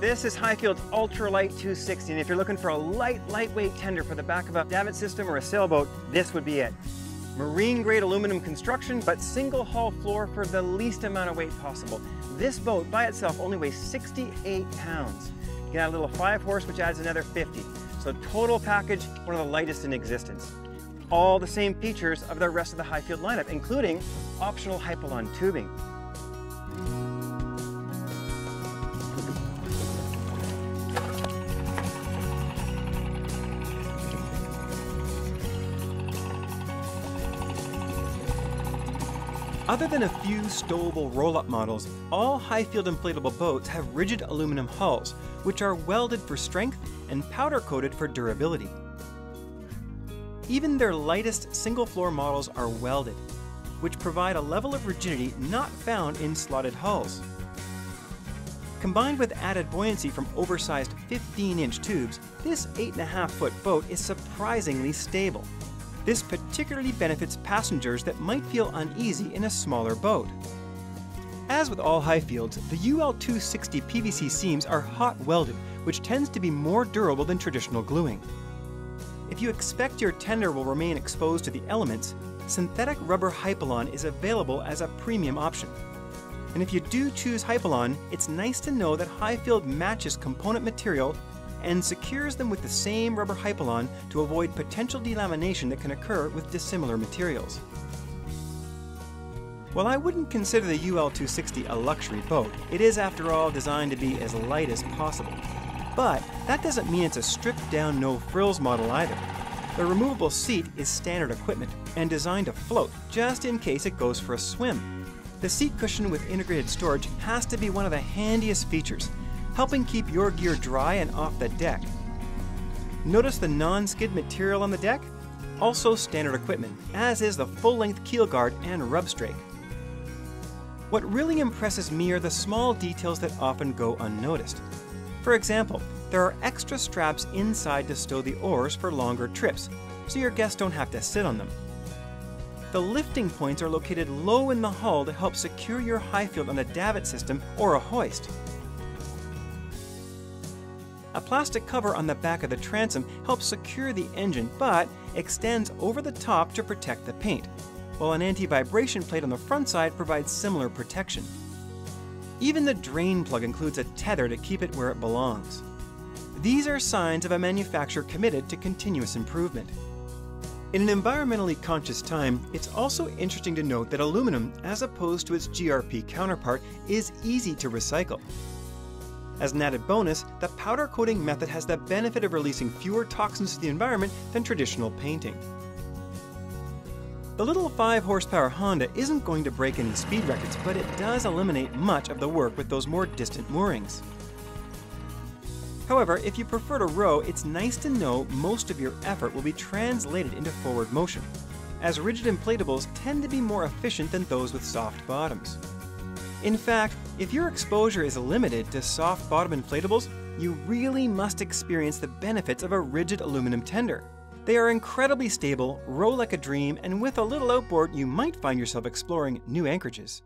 This is Highfield's UltraLite 260, and if you're looking for a light, lightweight tender for the back of a davit system or a sailboat, this would be it. Marine grade aluminum construction, but single hull floor for the least amount of weight possible. This boat by itself only weighs 68 pounds. You add a little five horse, which adds another 50. So total package, one of the lightest in existence. All the same features of the rest of the Highfield lineup, including optional Hypalon tubing. Other than a few stowable roll-up models, all Highfield inflatable boats have rigid aluminum hulls, which are welded for strength and powder-coated for durability. Even their lightest single-floor models are welded, which provide a level of rigidity not found in slotted hulls. Combined with added buoyancy from oversized 15-inch tubes, this 8.5-foot boat is surprisingly stable. This particularly benefits passengers that might feel uneasy in a smaller boat. As with all Highfields, the UL260 PVC seams are hot welded, which tends to be more durable than traditional gluing. If you expect your tender will remain exposed to the elements, synthetic rubber Hypalon is available as a premium option. And if you do choose Hypalon, it's nice to know that Highfield matches component material and secures them with the same rubber hypalon to avoid potential delamination that can occur with dissimilar materials. While I wouldn't consider the UL260 a luxury boat, it is after all designed to be as light as possible. But that doesn't mean it's a stripped down no frills model either. The removable seat is standard equipment and designed to float just in case it goes for a swim. The seat cushion with integrated storage has to be one of the handiest features helping keep your gear dry and off the deck. Notice the non-skid material on the deck? Also standard equipment, as is the full-length keel guard and rub strake. What really impresses me are the small details that often go unnoticed. For example, there are extra straps inside to stow the oars for longer trips, so your guests don't have to sit on them. The lifting points are located low in the hull to help secure your Highfield on a davit system or a hoist. A plastic cover on the back of the transom helps secure the engine but extends over the top to protect the paint, while an anti-vibration plate on the front side provides similar protection. Even the drain plug includes a tether to keep it where it belongs. These are signs of a manufacturer committed to continuous improvement. In an environmentally conscious time, it's also interesting to note that aluminum, as opposed to its GRP counterpart, is easy to recycle. As an added bonus, the powder coating method has the benefit of releasing fewer toxins to the environment than traditional painting. The little 5 horsepower Honda isn't going to break any speed records, but it does eliminate much of the work with those more distant moorings. However, if you prefer to row, it's nice to know most of your effort will be translated into forward motion, as rigid inflatables tend to be more efficient than those with soft bottoms. In fact, if your exposure is limited to soft bottom inflatables, you really must experience the benefits of a rigid aluminum tender. They are incredibly stable, row like a dream, and with a little outboard, you might find yourself exploring new anchorages.